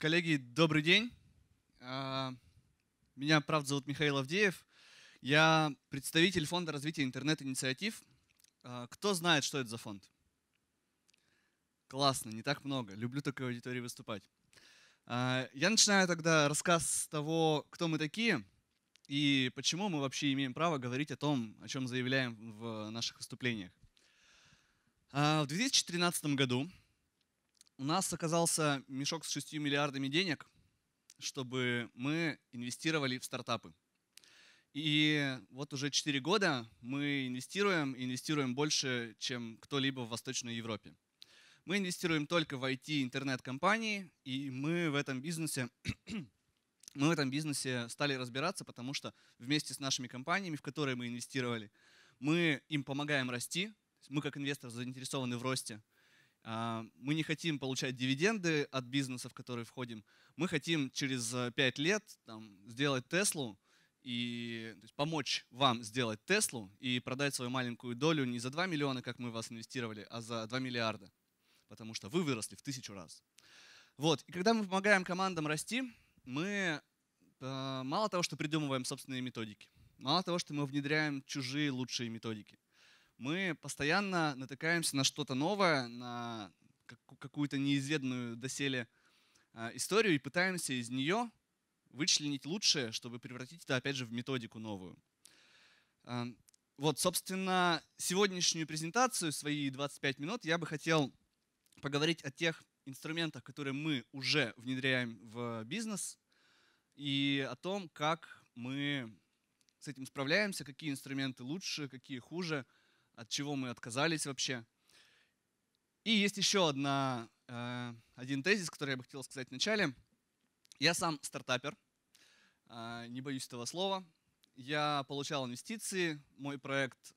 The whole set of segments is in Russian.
Коллеги, добрый день. А, меня, правда, зовут Михаил Авдеев. Я представитель Фонда развития интернет-инициатив. А, кто знает, что это за фонд? Классно, не так много. Люблю такой аудитории выступать. А, я начинаю тогда рассказ с того, кто мы такие и почему мы вообще имеем право говорить о том, о чем заявляем в наших выступлениях. В 2013 году у нас оказался мешок с 6 миллиардами денег, чтобы мы инвестировали в стартапы. И вот уже 4 года мы инвестируем, инвестируем больше, чем кто-либо в Восточной Европе. Мы инвестируем только в IT интернет-компании, и мы в этом бизнесе мы в этом бизнесе стали разбираться, потому что вместе с нашими компаниями, в которые мы инвестировали, мы им помогаем расти. Мы как инвестор заинтересованы в росте. А, мы не хотим получать дивиденды от бизнеса, в который входим. Мы хотим через 5 э, лет там, сделать Теслу и есть, помочь вам сделать Теслу и продать свою маленькую долю не за 2 миллиона, как мы вас инвестировали, а за 2 миллиарда. Потому что вы выросли в тысячу раз. Вот. И когда мы помогаем командам расти, мы э, мало того, что придумываем собственные методики, мало того, что мы внедряем чужие лучшие методики – мы постоянно натыкаемся на что-то новое, на какую-то неизведанную доселе а, историю и пытаемся из нее вычленить лучшее, чтобы превратить это, опять же, в методику новую. А, вот, собственно, сегодняшнюю презентацию, свои 25 минут, я бы хотел поговорить о тех инструментах, которые мы уже внедряем в бизнес, и о том, как мы с этим справляемся, какие инструменты лучше, какие хуже – от чего мы отказались вообще. И есть еще одна, э, один тезис, который я бы хотел сказать вначале. Я сам стартапер, э, не боюсь этого слова. Я получал инвестиции, мой проект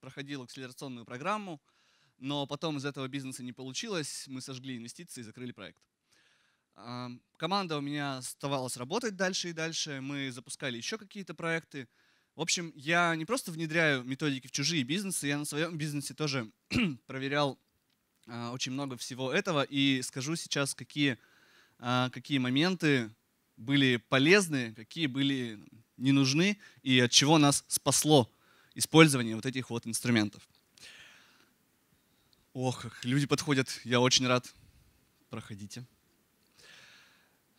проходил акселерационную программу, но потом из этого бизнеса не получилось, мы сожгли инвестиции и закрыли проект. Э, команда у меня оставалась работать дальше и дальше, мы запускали еще какие-то проекты, в общем, я не просто внедряю методики в чужие бизнесы, я на своем бизнесе тоже проверял а, очень много всего этого и скажу сейчас, какие, а, какие моменты были полезны, какие были не нужны и от чего нас спасло использование вот этих вот инструментов. Ох, люди подходят, я очень рад. Проходите.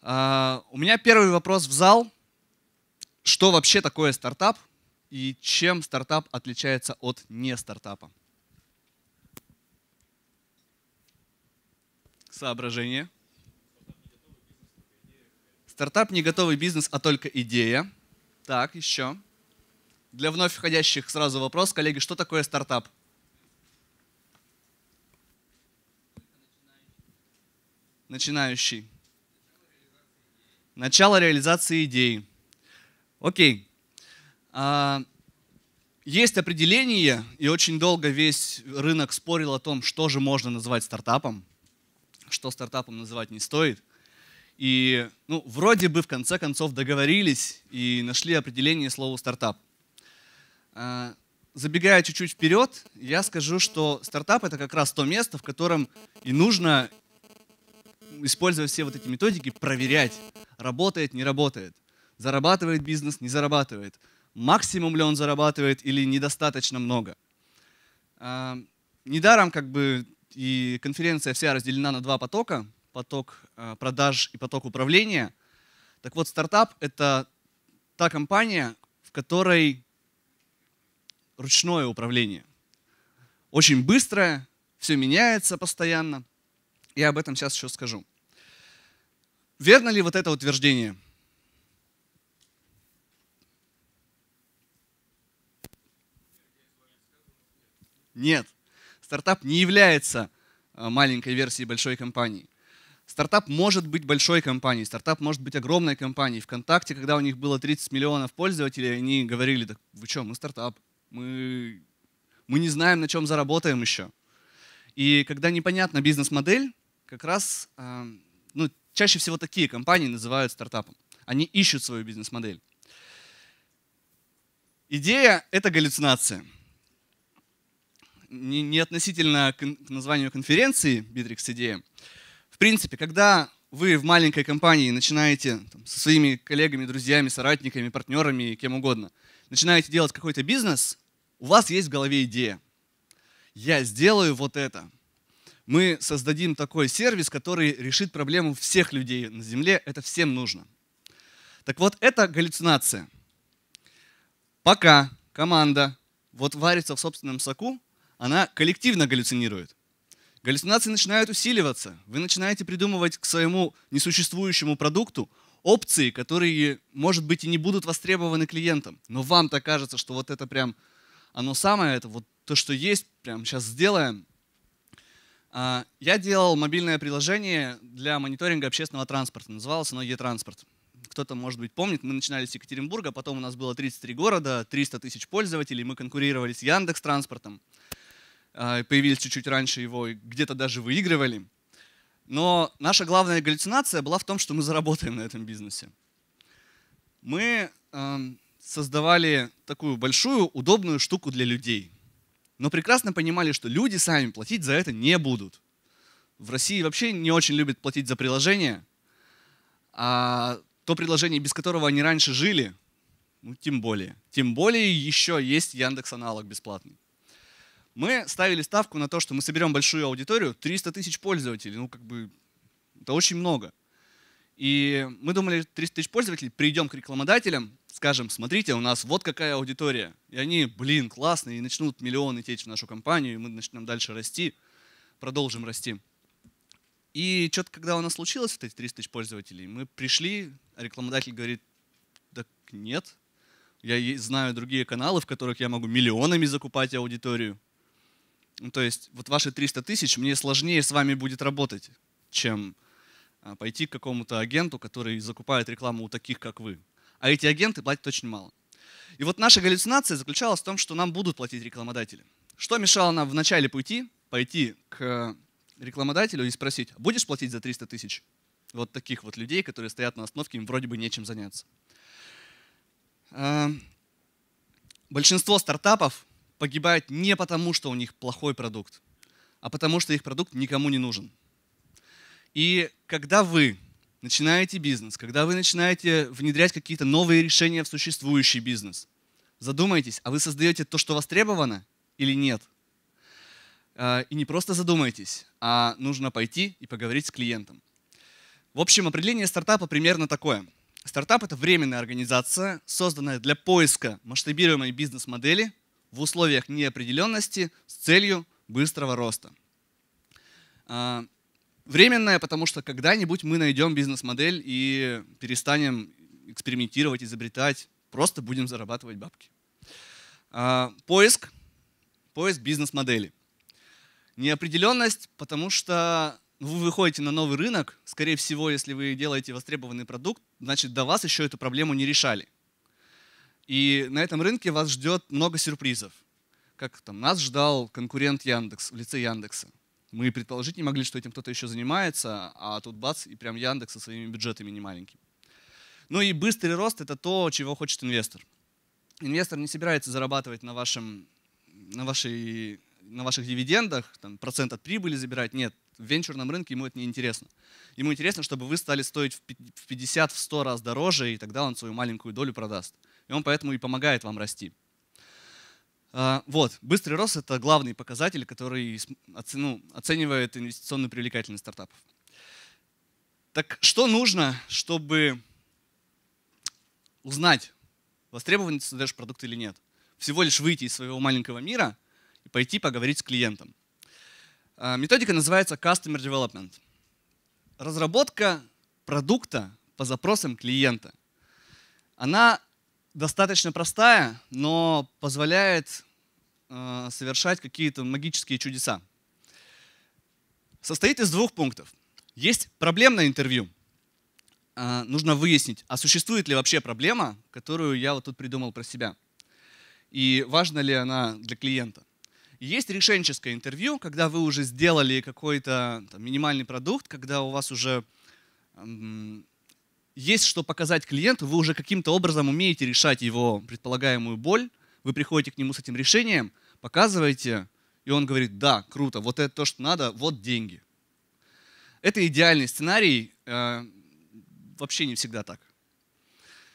А, у меня первый вопрос в зал. Что вообще такое стартап и чем стартап отличается от не стартапа? Соображение. Стартап не готовый бизнес, а только идея. Так, еще. Для вновь входящих сразу вопрос, коллеги, что такое стартап? Начинающий. Начало реализации идеи. Окей. А, есть определение, и очень долго весь рынок спорил о том, что же можно назвать стартапом, что стартапом называть не стоит. И ну, вроде бы в конце концов договорились и нашли определение слова стартап. А, забегая чуть-чуть вперед, я скажу, что стартап это как раз то место, в котором и нужно использовать все вот эти методики, проверять, работает, не работает, зарабатывает бизнес, не зарабатывает, максимум ли он зарабатывает или недостаточно много. А, недаром как бы и конференция вся разделена на два потока, поток а, продаж и поток управления. Так вот, стартап — это та компания, в которой ручное управление. Очень быстрое, все меняется постоянно. Я об этом сейчас еще скажу. Верно ли вот это утверждение? Нет. Стартап не является а, маленькой версией большой компании. Стартап может быть большой компанией, стартап может быть огромной компанией. Вконтакте, когда у них было 30 миллионов пользователей, они говорили, так вы что, мы стартап, мы, мы не знаем, на чем заработаем еще. И когда непонятна бизнес-модель, как раз а, ну, чаще всего такие компании называют стартапом. Они ищут свою бизнес-модель. Идея — это галлюцинация не, не относительно к, названию конференции Bittrex идея. В принципе, когда вы в маленькой компании начинаете там, со своими коллегами, друзьями, соратниками, партнерами, кем угодно, начинаете делать какой-то бизнес, у вас есть в голове идея. Я сделаю вот это. Мы создадим такой сервис, который решит проблему всех людей на Земле. Это всем нужно. Так вот, это галлюцинация. Пока команда вот варится в собственном соку, она коллективно галлюцинирует. Галлюцинации начинают усиливаться. Вы начинаете придумывать к своему несуществующему продукту опции, которые, может быть, и не будут востребованы клиентам. Но вам так кажется, что вот это прям оно самое, это вот то, что есть, прям сейчас сделаем. А, я делал мобильное приложение для мониторинга общественного транспорта. Называлось оно e-транспорт. Кто-то, может быть, помнит, мы начинали с Екатеринбурга, потом у нас было 33 города, 300 тысяч пользователей, мы конкурировали с Яндекс Транспортом. Появились чуть-чуть раньше его, где-то даже выигрывали. Но наша главная галлюцинация была в том, что мы заработаем на этом бизнесе. Мы э, создавали такую большую, удобную штуку для людей. Но прекрасно понимали, что люди сами платить за это не будут. В России вообще не очень любят платить за приложение, а то приложение, без которого они раньше жили, ну тем более. Тем более еще есть Яндекс аналог бесплатный мы ставили ставку на то, что мы соберем большую аудиторию, 300 тысяч пользователей, ну как бы это очень много. И мы думали, 300 тысяч пользователей, придем к рекламодателям, скажем, смотрите, у нас вот какая аудитория. И они, блин, классно, и начнут миллионы течь в нашу компанию, и мы начнем дальше расти, продолжим расти. И что-то, когда у нас случилось, вот эти 300 тысяч пользователей, мы пришли, а рекламодатель говорит, так нет, я знаю другие каналы, в которых я могу миллионами закупать аудиторию. Ну, то есть вот ваши 300 тысяч мне сложнее с вами будет работать, чем а, пойти к какому-то агенту, который закупает рекламу у таких, как вы. А эти агенты платят очень мало. И вот наша галлюцинация заключалась в том, что нам будут платить рекламодатели. Что мешало нам вначале пойти, пойти к рекламодателю и спросить, «А будешь платить за 300 тысяч? Вот таких вот людей, которые стоят на остановке, им вроде бы нечем заняться. А, большинство стартапов погибают не потому, что у них плохой продукт, а потому что их продукт никому не нужен. И когда вы начинаете бизнес, когда вы начинаете внедрять какие-то новые решения в существующий бизнес, задумайтесь, а вы создаете то, что востребовано или нет? А, и не просто задумайтесь, а нужно пойти и поговорить с клиентом. В общем, определение стартапа примерно такое. Стартап — это временная организация, созданная для поиска масштабируемой бизнес-модели в условиях неопределенности с целью быстрого роста. А, временное, потому что когда-нибудь мы найдем бизнес-модель и перестанем экспериментировать, изобретать, просто будем зарабатывать бабки. А, поиск, поиск бизнес-модели. Неопределенность, потому что вы выходите на новый рынок, скорее всего, если вы делаете востребованный продукт, значит, до вас еще эту проблему не решали. И на этом рынке вас ждет много сюрпризов. Как там нас ждал конкурент Яндекс в лице Яндекса. Мы предположить не могли, что этим кто-то еще занимается, а тут бац, и прям Яндекс со своими бюджетами немаленькими. Ну и быстрый рост – это то, чего хочет инвестор. Инвестор не собирается зарабатывать на, вашем, на, вашей, на ваших дивидендах, там, процент от прибыли забирать. Нет, в венчурном рынке ему это не интересно. Ему интересно, чтобы вы стали стоить в 50, в 100 раз дороже, и тогда он свою маленькую долю продаст и он поэтому и помогает вам расти. А, вот, быстрый рост – это главный показатель, который ну, оценивает инвестиционную привлекательность стартапов. Так что нужно, чтобы узнать, востребован продукт или нет? Всего лишь выйти из своего маленького мира и пойти поговорить с клиентом. А, методика называется Customer Development. Разработка продукта по запросам клиента. Она достаточно простая, но позволяет э, совершать какие-то магические чудеса. Состоит из двух пунктов. Есть проблемное интервью. Э, нужно выяснить, а существует ли вообще проблема, которую я вот тут придумал про себя. И важна ли она для клиента. Есть решенческое интервью, когда вы уже сделали какой-то минимальный продукт, когда у вас уже есть что показать клиенту, вы уже каким-то образом умеете решать его предполагаемую боль, вы приходите к нему с этим решением, показываете, и он говорит, да, круто, вот это то, что надо, вот деньги. Это идеальный сценарий, э, вообще не всегда так.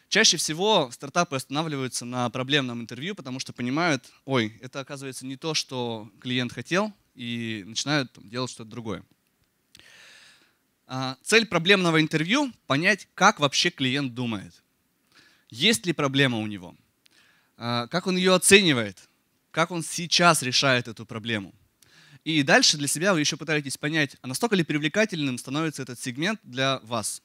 Чаще всего стартапы останавливаются на проблемном интервью, потому что понимают, ой, это оказывается не то, что клиент хотел, и начинают там, делать что-то другое. А, цель проблемного интервью — понять, как вообще клиент думает. Есть ли проблема у него? А, как он ее оценивает? Как он сейчас решает эту проблему? И дальше для себя вы еще пытаетесь понять, а настолько ли привлекательным становится этот сегмент для вас.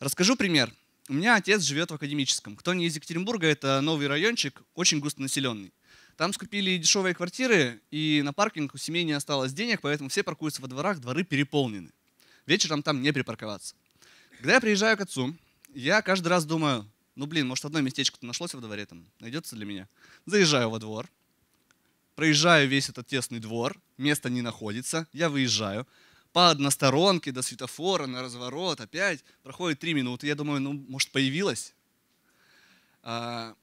Расскажу пример. У меня отец живет в академическом. Кто не из Екатеринбурга, это новый райончик, очень густонаселенный. Там скупили дешевые квартиры, и на паркинг у семей не осталось денег, поэтому все паркуются во дворах, дворы переполнены. Вечером там не припарковаться. Когда я приезжаю к отцу, я каждый раз думаю, ну блин, может одно местечко-то нашлось во дворе, там найдется для меня. Заезжаю во двор, проезжаю весь этот тесный двор, места не находится, я выезжаю, по односторонке до светофора, на разворот, опять, проходит три минуты, я думаю, ну, может, появилась? А,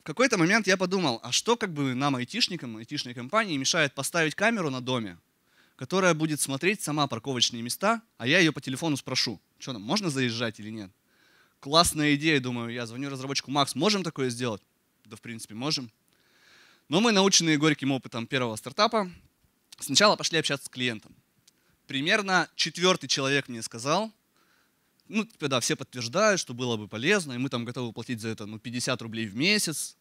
в какой-то момент я подумал, а что как бы нам, айтишникам, айтишной компании, мешает поставить камеру на доме, которая будет смотреть сама парковочные места, а я ее по телефону спрошу, что нам, можно заезжать или нет? Классная идея, думаю, я звоню разработчику, Макс, можем такое сделать? Да, в принципе, можем. Но мы, наученные горьким опытом первого стартапа, сначала пошли общаться с клиентом. Примерно четвертый человек мне сказал, ну, типа, да, все подтверждают, что было бы полезно, и мы там готовы платить за это ну, 50 рублей в месяц.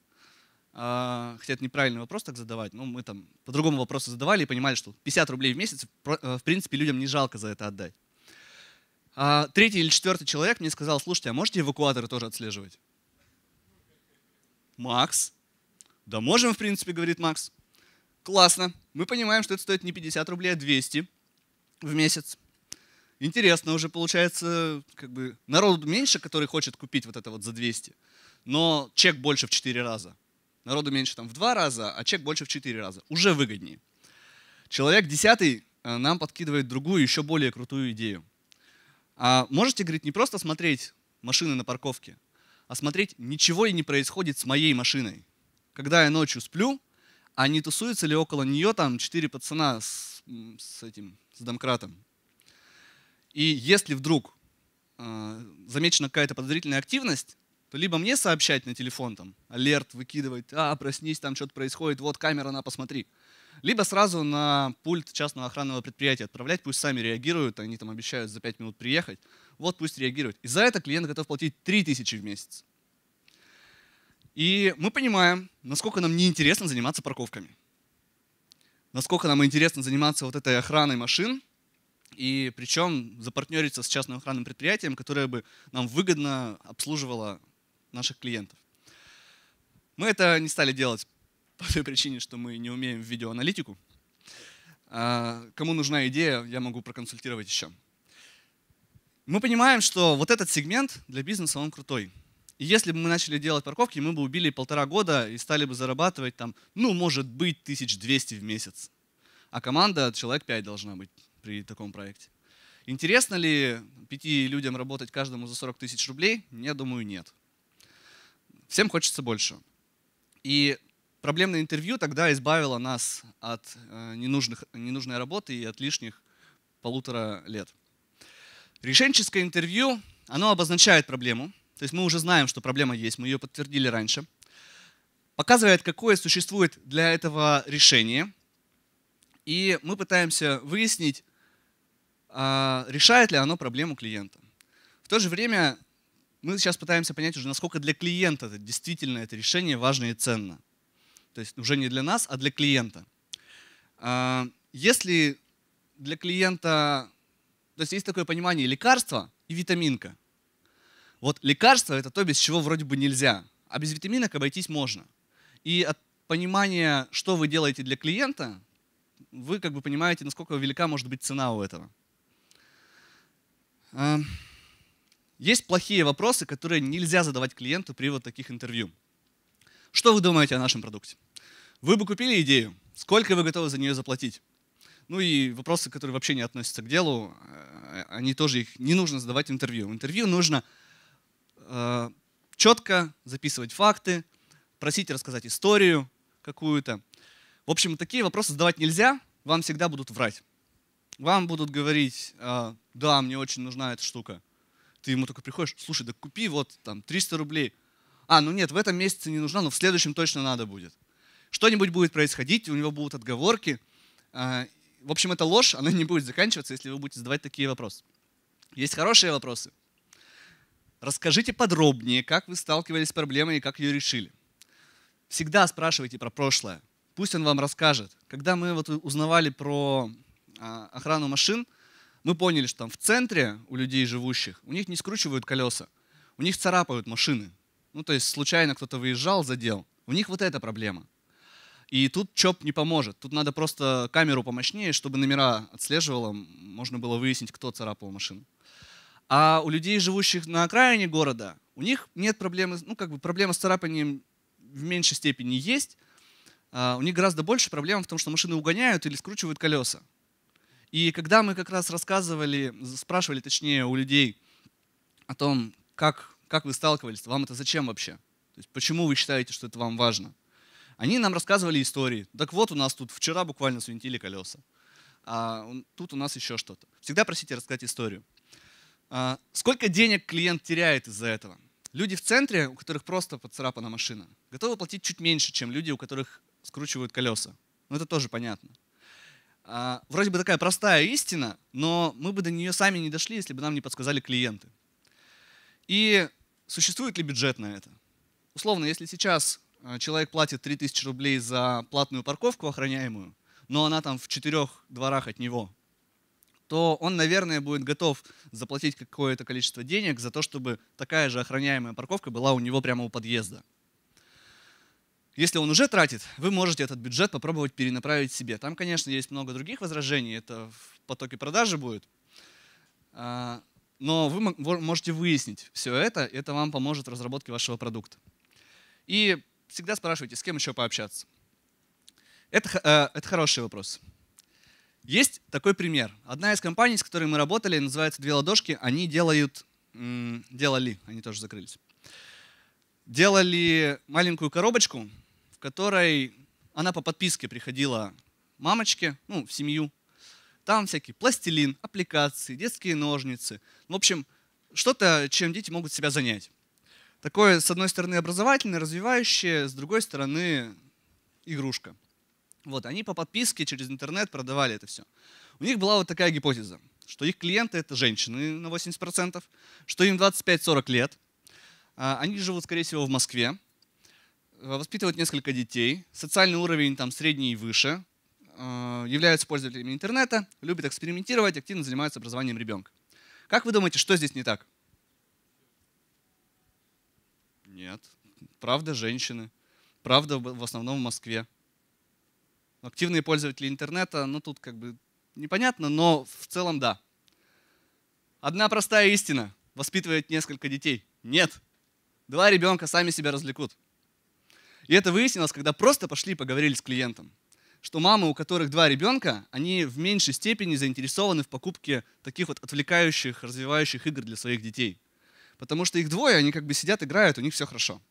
А, хотя это неправильный вопрос так задавать, но мы там по-другому вопросы задавали и понимали, что 50 рублей в месяц, в принципе, людям не жалко за это отдать. А третий или четвертый человек мне сказал, слушайте, а можете эвакуаторы тоже отслеживать? Макс, да можем, в принципе, говорит Макс. Классно. Мы понимаем, что это стоит не 50 рублей, а 200 в месяц. Интересно уже получается, как бы народу меньше, который хочет купить вот это вот за 200, но чек больше в 4 раза. Народу меньше там в 2 раза, а чек больше в 4 раза. Уже выгоднее. Человек десятый э, нам подкидывает другую, еще более крутую идею. А можете, говорит, не просто смотреть машины на парковке, а смотреть, ничего и не происходит с моей машиной когда я ночью сплю, а не тусуется ли около нее там четыре пацана с, с этим, с домкратом. И если вдруг э, замечена какая-то подозрительная активность, то либо мне сообщать на телефон, там, алерт выкидывать, а, проснись, там что-то происходит, вот камера, на, посмотри. Либо сразу на пульт частного охранного предприятия отправлять, пусть сами реагируют, они там обещают за 5 минут приехать, вот пусть реагируют. И за это клиент готов платить 3000 в месяц. И мы понимаем, насколько нам неинтересно заниматься парковками. Насколько нам интересно заниматься вот этой охраной машин, и причем запартнериться с частным охранным предприятием, которое бы нам выгодно обслуживало наших клиентов. Мы это не стали делать по той причине, что мы не умеем в видеоаналитику. А кому нужна идея, я могу проконсультировать еще. Мы понимаем, что вот этот сегмент для бизнеса, он крутой. И если бы мы начали делать парковки, мы бы убили полтора года и стали бы зарабатывать там, ну, может быть, 1200 в месяц. А команда человек 5 должна быть при таком проекте. Интересно ли пяти людям работать каждому за 40 тысяч рублей? Я думаю, нет. Всем хочется больше. И проблемное интервью тогда избавило нас от э, ненужных, ненужной работы и от лишних полутора лет. Решенческое интервью, оно обозначает проблему, то есть мы уже знаем, что проблема есть, мы ее подтвердили раньше. Показывает, какое существует для этого решение. И мы пытаемся выяснить, а, решает ли оно проблему клиента. В то же время мы сейчас пытаемся понять уже, насколько для клиента это действительно это решение важно и ценно. То есть уже не для нас, а для клиента. А, если для клиента, то есть есть такое понимание лекарства и витаминка – вот лекарство это то, без чего вроде бы нельзя, а без витаминок обойтись можно. И от понимания, что вы делаете для клиента, вы как бы понимаете, насколько велика может быть цена у этого. А, есть плохие вопросы, которые нельзя задавать клиенту при вот таких интервью. Что вы думаете о нашем продукте? Вы бы купили идею, сколько вы готовы за нее заплатить? Ну и вопросы, которые вообще не относятся к делу, э, они тоже их не нужно задавать в интервью. В интервью нужно четко записывать факты, просить рассказать историю какую-то. В общем, такие вопросы задавать нельзя, вам всегда будут врать. вам будут говорить, а, да, мне очень нужна эта штука. Ты ему только приходишь, слушай, да купи вот там 300 рублей. А, ну нет, в этом месяце не нужна, но в следующем точно надо будет. Что-нибудь будет происходить, у него будут отговорки. А, в общем, эта ложь, она не будет заканчиваться, если вы будете задавать такие вопросы. Есть хорошие вопросы. Расскажите подробнее, как вы сталкивались с проблемой и как ее решили. Всегда спрашивайте про прошлое. Пусть он вам расскажет. Когда мы вот узнавали про а, охрану машин, мы поняли, что там в центре у людей живущих, у них не скручивают колеса, у них царапают машины. Ну, то есть случайно кто-то выезжал, задел. У них вот эта проблема. И тут ЧОП не поможет. Тут надо просто камеру помощнее, чтобы номера отслеживала, можно было выяснить, кто царапал машину. А у людей, живущих на окраине города, у них нет проблемы, ну как бы проблема с царапанием в меньшей степени есть. А у них гораздо больше проблем в том, что машины угоняют или скручивают колеса. И когда мы как раз рассказывали, спрашивали точнее у людей о том, как, как вы сталкивались, вам это зачем вообще? То есть почему вы считаете, что это вам важно? Они нам рассказывали истории. Так вот, у нас тут вчера буквально свинтили колеса. А тут у нас еще что-то. Всегда просите рассказать историю. А, сколько денег клиент теряет из-за этого? Люди в центре, у которых просто поцарапана машина, готовы платить чуть меньше, чем люди, у которых скручивают колеса. Ну это тоже понятно. А, вроде бы такая простая истина, но мы бы до нее сами не дошли, если бы нам не подсказали клиенты. И существует ли бюджет на это? Условно, если сейчас а, человек платит 3000 рублей за платную парковку охраняемую, но она там в четырех дворах от него, то он, наверное, будет готов заплатить какое-то количество денег за то, чтобы такая же охраняемая парковка была у него прямо у подъезда. Если он уже тратит, вы можете этот бюджет попробовать перенаправить себе. Там, конечно, есть много других возражений, это в потоке продажи будет. А, но вы можете выяснить все это, и это вам поможет в разработке вашего продукта. И всегда спрашивайте, с кем еще пообщаться. Это, э, это хороший вопрос. Есть такой пример. Одна из компаний, с которой мы работали, называется «Две ладошки», они делают, делали, они тоже закрылись, делали маленькую коробочку, в которой она по подписке приходила мамочке, ну, в семью. Там всякий пластилин, аппликации, детские ножницы. В общем, что-то, чем дети могут себя занять. Такое, с одной стороны, образовательное, развивающее, с другой стороны, игрушка. Вот, они по подписке через интернет продавали это все. У них была вот такая гипотеза, что их клиенты это женщины на 80%, что им 25-40 лет, а, они живут, скорее всего, в Москве, Э, воспитывают несколько детей, социальный уровень там средний и выше, э, являются пользователями интернета, любят экспериментировать, активно занимаются образованием ребенка. Как вы думаете, что здесь не так? Нет. Правда, женщины. Правда, в основном в Москве. Активные пользователи интернета, ну тут как бы непонятно, но в целом да. Одна простая истина. Воспитывает несколько детей. Нет. Два ребенка сами себя развлекут. И это выяснилось, когда просто пошли и поговорили с клиентом. Что мамы, у которых два ребенка, они в меньшей степени заинтересованы в покупке таких вот отвлекающих, развивающих игр для своих детей. Потому что их двое, они как бы сидят, играют, у них все хорошо.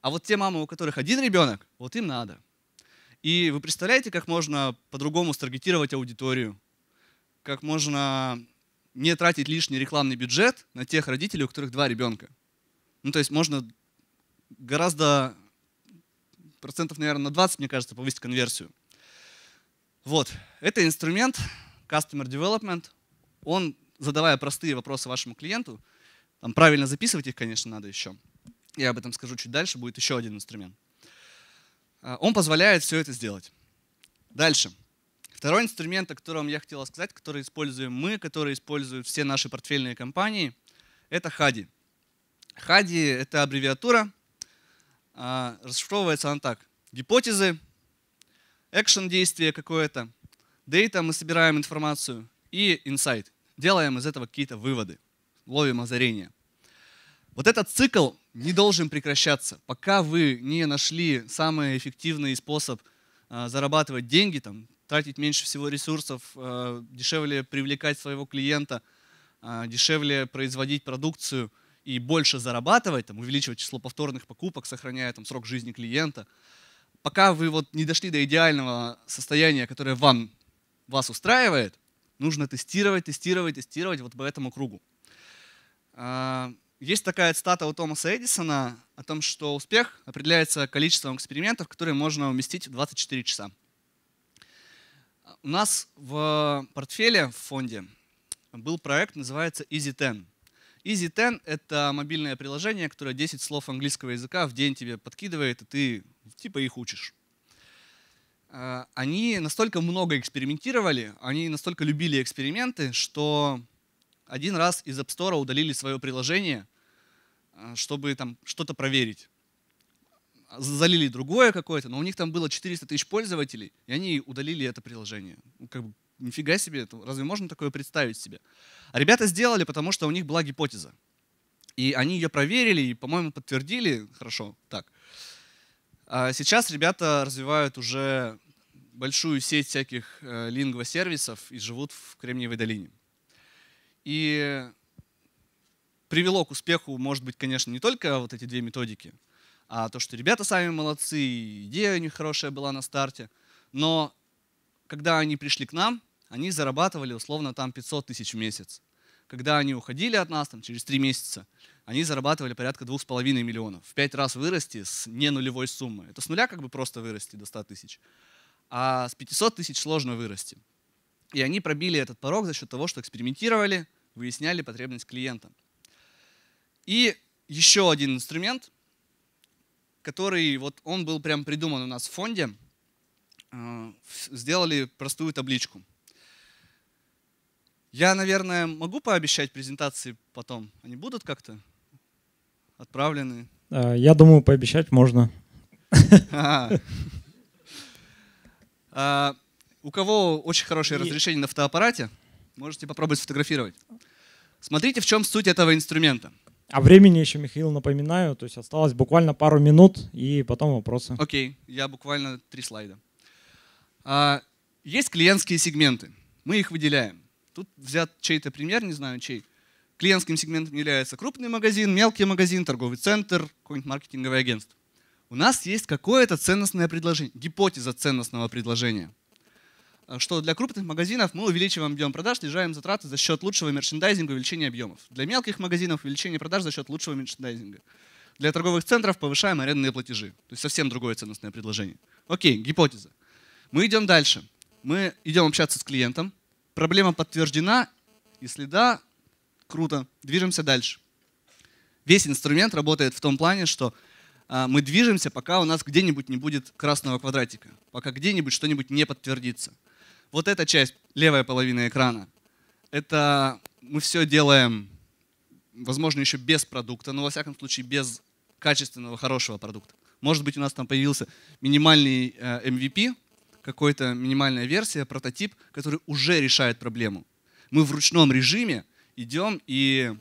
А вот те мамы, у которых один ребенок, вот им надо. И вы представляете, как можно по-другому старгетировать аудиторию? Как можно не тратить лишний рекламный бюджет на тех родителей, у которых два ребенка? Ну, то есть можно гораздо процентов, наверное, на 20, мне кажется, повысить конверсию. Вот, это инструмент Customer Development. Он, задавая простые вопросы вашему клиенту, там правильно записывать их, конечно, надо еще. Я об этом скажу чуть дальше, будет еще один инструмент. А, он позволяет все это сделать. Дальше. Второй инструмент, о котором я хотел сказать, который используем мы, который используют все наши портфельные компании, это HADI. HADI — это аббревиатура а, расшифровывается она так. Гипотезы, экшен действие какое-то, дейта мы собираем информацию и инсайт. Делаем из этого какие-то выводы, ловим озарение. Вот этот цикл не должен прекращаться, пока вы не нашли самый эффективный способ а, зарабатывать деньги, там, тратить меньше всего ресурсов, а, дешевле привлекать своего клиента, дешевле производить продукцию – и больше зарабатывать, там, увеличивать число повторных покупок, сохраняя там, срок жизни клиента, пока вы вот не дошли до идеального состояния, которое вам, вас устраивает, Нужно тестировать, тестировать, тестировать вот по этому кругу. Есть такая цитата у Томаса Эдисона о том, что успех определяется количеством экспериментов, которые можно уместить в 24 часа. У нас в портфеле в фонде был проект, называется Easy 10. Easy 10 — это мобильное приложение, которое 10 слов английского языка в день тебе подкидывает, и ты типа их учишь. А, они настолько много экспериментировали, они настолько любили эксперименты, что один раз из App Store удалили свое приложение, а, чтобы там что-то проверить. Залили другое какое-то, но у них там было 400 тысяч пользователей, и они удалили это приложение. Ну, как бы, нифига себе, разве можно такое представить себе? А ребята сделали, потому что у них была гипотеза. И они ее проверили и, по-моему, подтвердили. Хорошо, так. А сейчас ребята развивают уже большую сеть всяких э, лингвосервисов и живут в Кремниевой долине. И привело к успеху, может быть, конечно, не только вот эти две методики, а то, что ребята сами молодцы, идея у них хорошая была на старте. Но когда они пришли к нам, они зарабатывали условно там 500 тысяч в месяц. Когда они уходили от нас там, через три месяца, они зарабатывали порядка 2,5 миллионов. В пять раз вырасти с не нулевой суммы. Это с нуля как бы просто вырасти до 100 тысяч. А с 500 тысяч сложно вырасти. И они пробили этот порог за счет того, что экспериментировали, выясняли потребность клиента. И еще один инструмент, который вот он был прям придуман у нас в фонде, э, сделали простую табличку. Я, наверное, могу пообещать презентации потом? Они будут как-то отправлены? Э, я думаю, пообещать можно. А, у кого очень хорошее разрешение на фотоаппарате, можете попробовать сфотографировать. Смотрите, в чем суть этого инструмента. А времени еще, Михаил, напоминаю, то есть осталось буквально пару минут и потом вопросы. Окей, okay, я буквально три слайда. А, есть клиентские сегменты, мы их выделяем. Тут взят чей-то пример, не знаю чей. Клиентским сегментом является крупный магазин, мелкий магазин, торговый центр, какое-нибудь маркетинговое агентство. У нас есть какое-то ценностное предложение, гипотеза ценностного предложения – что для крупных магазинов мы увеличиваем объем продаж, снижаем затраты за счет лучшего мерчендайзинга, увеличения объемов. Для мелких магазинов увеличение продаж за счет лучшего мерчендайзинга. Для торговых центров повышаем арендные платежи. То есть совсем другое ценностное предложение. Окей, гипотеза. Мы идем дальше. Мы идем общаться с клиентом. Проблема подтверждена. Если да, круто. Движемся дальше. Весь инструмент работает в том плане, что а, мы движемся, пока у нас где-нибудь не будет красного квадратика, пока где-нибудь что-нибудь не подтвердится. Вот эта часть, левая половина экрана, это мы все делаем, возможно, еще без продукта, но во всяком случае без качественного, хорошего продукта. Может быть, у нас там появился минимальный э, MVP, какая-то минимальная версия, прототип, который уже решает проблему. Мы в ручном режиме идем и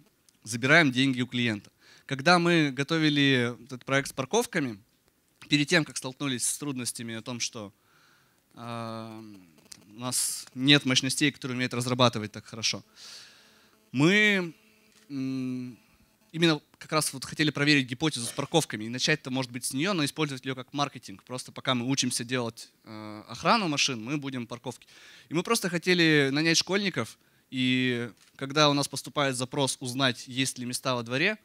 забираем деньги у клиента. Когда мы готовили этот проект с парковками, перед тем, как столкнулись с трудностями о том, что э, у нас нет мощностей, которые умеют разрабатывать так хорошо. Мы именно как раз вот хотели проверить гипотезу с парковками и начать-то, может быть, с нее, но использовать ее как маркетинг. Просто пока мы учимся делать э, охрану машин, мы будем парковки. И мы просто хотели нанять школьников, и когда у нас поступает запрос узнать, есть ли места во дворе,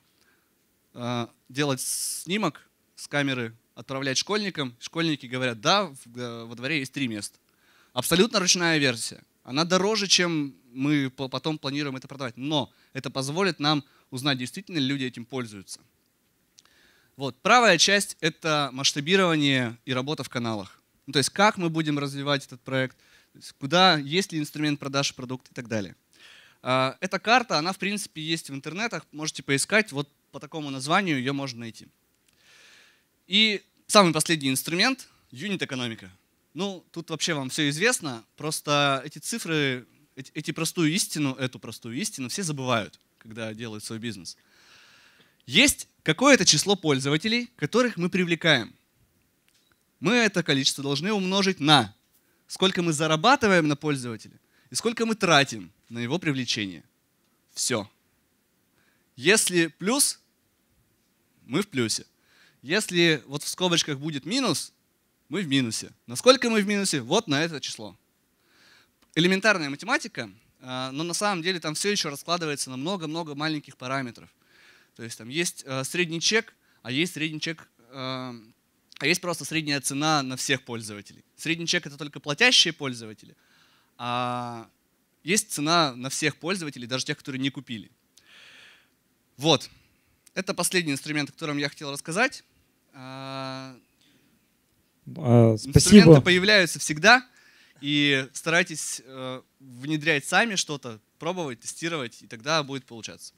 э, делать снимок с камеры, отправлять школьникам. Школьники говорят, да, э, во дворе есть три места. Абсолютно ручная версия. Она дороже, чем мы потом планируем это продавать. Но это позволит нам узнать, действительно ли люди этим пользуются. Вот. Правая часть — это масштабирование и работа в каналах. Ну, то есть как мы будем развивать этот проект, куда, есть ли инструмент продаж продукт и так далее. А, эта карта, она в принципе есть в интернетах, можете поискать, вот по такому названию ее можно найти. И самый последний инструмент — юнит-экономика. Ну, тут вообще вам все известно, просто эти цифры, эти, простую истину, эту простую истину все забывают, когда делают свой бизнес. Есть какое-то число пользователей, которых мы привлекаем. Мы это количество должны умножить на сколько мы зарабатываем на пользователя и сколько мы тратим на его привлечение. Все. Если плюс, мы в плюсе. Если вот в скобочках будет минус, мы в минусе. Насколько мы в минусе? Вот на это число. элементарная математика, а, но на самом деле там все еще раскладывается на много-много маленьких параметров. То есть там есть э, средний чек, а есть средний чек, а есть просто средняя цена на всех пользователей. Средний чек это только платящие пользователи, а есть цена на всех пользователей, даже тех, которые не купили. Вот. Это последний инструмент, о котором я хотел рассказать. А, спасибо. Инструменты появляются всегда, и старайтесь э, внедрять сами что-то, пробовать, тестировать, и тогда будет получаться.